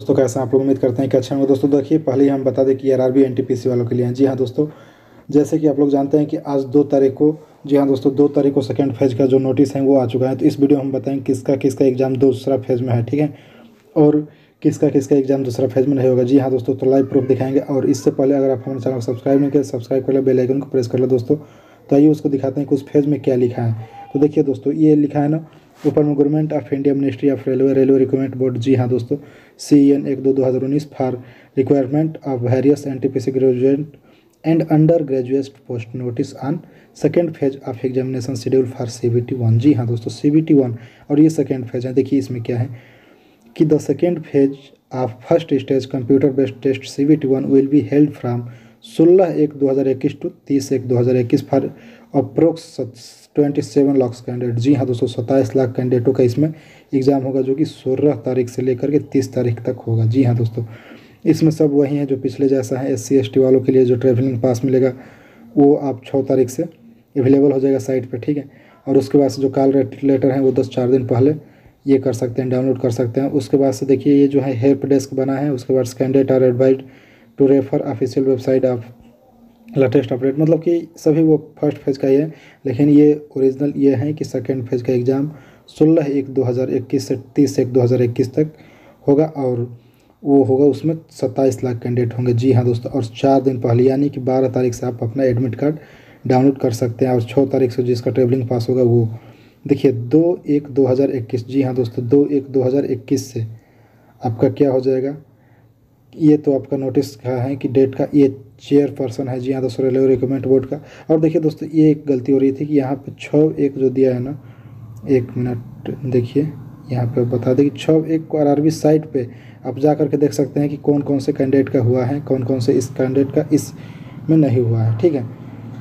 दोस्तों, कैसे आप लोग उम्मीद करते हैं कि अच्छा होंगे। दोस्तों, देखिए, पहले हम बता दें कि R R B N T P C वालों के लिए जी हाँ दोस्तों, जैसे कि आप लोग जानते हैं कि आज दो तारीख को, जी हाँ दोस्तों, दो तारीख को सेकंड फ़ेज़ का जो नोटिस है, वो आ चुका है। तो इस वीडियो में हम बताएँगे किसका किसका एग्ज़ाम दूसरा फ़ेज़ में है, ठीक है? और किसका किसका एग्ज़ाम दूसरा फ़ेज़ में नहीं होगा। जी हाँ दोस्तों तो लाइव प्रूफ दिखाएँगे। और इससे पहले अगर आप हमारे चैनल को सब्सक्राइब नहीं किया सब्सक्राइब कर ले बेल आइकन को प्रेस कर लो, दोस्तों। तो आइए उसको दिखाते हैं कि उस फ़ेज़ में क्या लिखा है। तो देखिए, दोस्तों, ये लिखा है ना ऊपर में government of India, ministry of railway railway recruitment board, जी हाँ दोस्तों सी एन एक दो दो हज़ार उन्नीस for requirement of various N T P C graduate and under graduate post notice on second phase of examination schedule for C B T one जी हाँ दोस्तों सी B T one और ये सेकेंड फ़ेज़ है। देखिए इसमें क्या है कि the second phase of first stage computer based test C B T one will be held from सोलह एक दो हज़ार इक्कीस टू तीस एक दो हज़ार इक्कीस for approx twenty seven lakh candidate, जी हाँ दोस्तों, सत्ताईस लाख कैंडिडेटों का इसमें एग्ज़ाम होगा जो कि सोलह तारीख से लेकर के तीस तारीख तक होगा। जी हाँ दोस्तों, इसमें सब वही है जो पिछले जैसा है। एस सी वालों के लिए जो ट्रेवलिंग पास मिलेगा, वो आप छः तारीख से अवेलेबल हो जाएगा साइट पर ठीक है? और उसके बाद से जो कॉल लेटर है वो दस चार दिन पहले ये कर सकते हैं, डाउनलोड कर सकते हैं। उसके बाद से देखिए, ये जो है हेल्प डेस्क बना है, उसके बाद candidate are एडवाइड to refer official website of latest update मतलब कि सभी वो फ़र्स्ट फ़ेज़ का ही है, लेकिन ये ओरिजिनल ये है कि सेकेंड फ़ेज़ का एग्ज़ाम सोलह एक दो हज़ार इक्कीस से तीस एक दो हज़ार इक्कीस तक होगा और वो होगा उसमें सत्ताईस लाख कैंडिडेट होंगे। जी हाँ दोस्तों, और चार दिन पहले, यानी कि बारह तारीख से आप अपना एडमिट कार्ड डाउनलोड कर सकते हैं और छः तारीख से जिसका ट्रेवलिंग पास होगा वो। देखिए, दो एक दो हज़ार इक्कीस, जी हाँ दोस्तों, दो एक दो हज़ार इक्कीस से आपका क्या हो जाएगा? ये तो आपका नोटिस का है कि डेट का ये चेयर पर्सन है जी हाँ दोस्तों रेलवे रिक्रूटमेंट बोर्ड का। और देखिए दोस्तों, ये एक गलती हो रही थी कि यहाँ पे छः एक जो दिया है ना, एक मिनट देखिए, यहाँ पे बता दें कि छः एक को आर साइट पे आप जा करके देख सकते हैं कि कौन कौन से कैंडिडेट का हुआ है कौन कौन से इस कैंडिडेट का इस में नहीं हुआ है, ठीक है?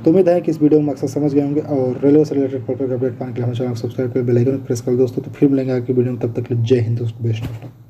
तो उम्मीद है कि इस वीडियो में मकसद समझ गए होंगे और रेलवे से रिलेटेड प्रॉपर अपडेट पाने के लिए हमारे चैनल को सब्सक्राइब कर बेल आइकन प्रेस कर। दोस्तों तो फिर मिलेंगे आपकी वीडियो में, तब तक जय हिंद दोस्तों बेस्ट ऑफ़